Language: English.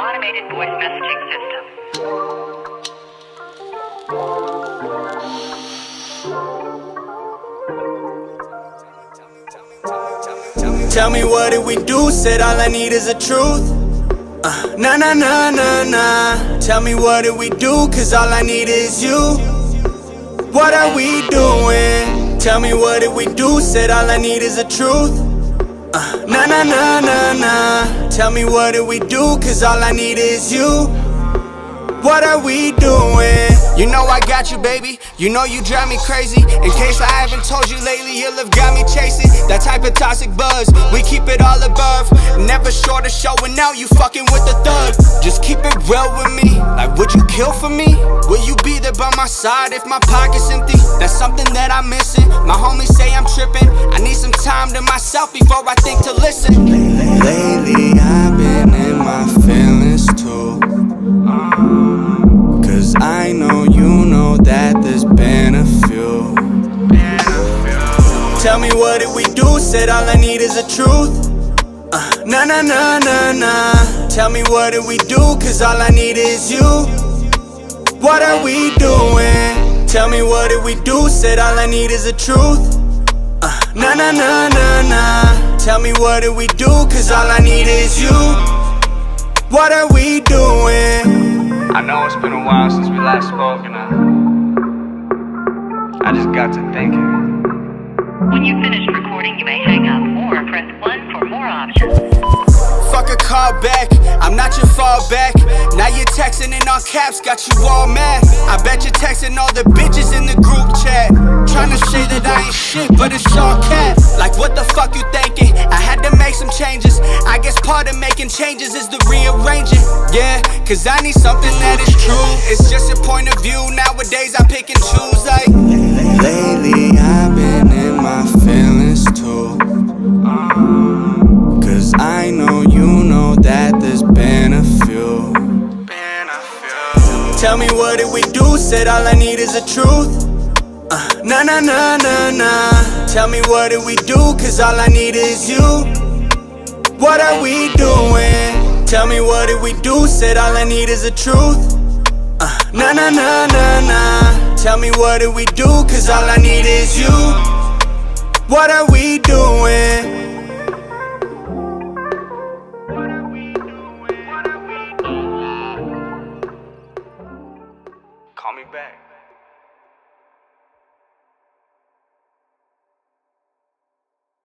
automated voice messaging system. Tell me what did we do? Said all I need is the truth. Uh, nah, nah, nah, nah, nah. Tell me what did we do? Cause all I need is you. What are we doing? Tell me what did we do? Said all I need is the truth. Uh, nah, nah, nah, nah, nah. Tell me what do we do? Cause all I need is you. What are we doing? You know I got you, baby. You know you drive me crazy. In case I haven't told you lately, you'll have got me chasing that type of toxic buzz. We keep it all above. Never short of showing out. You fucking with the thug. Just keep it real with me. Like, would you kill for me? Will you be there by my side if my pocket's empty? That's something that I'm missing. What did we do? Said all I need is the truth. Uh, nah, nah, nah, nah, nah. Tell me what did we do? Cause all I need is you. What are we doing? Tell me what did we do? Said all I need is the truth. Uh, nah, nah, nah, nah, nah. Tell me what did we do? Cause all I need is you. What are we doing? I know it's been a while since we last spoke, and I, I just got to thinking. When you've finished recording, you may hang up or press 1 for more options. Fuck a call back, I'm not your fallback. Now you're texting in all caps, got you all mad. I bet you're texting all the bitches in the group chat. Trying to say that I ain't shit, but it's all cat. Like, what the fuck you thinking? I had to make some changes. I guess part of making changes is the rearranging. Yeah, cause I need something that is true. Tell me what did we do? Said all I need is the truth. Uh, nah, nah, nah, nah, nah. Tell me what did we do? Cause all I need is you. What are we doing? Tell me what did we do? Said all I need is the truth. Uh, nah, nah, nah, nah, nah. Tell me what did we do? Cause all I need is you. What are we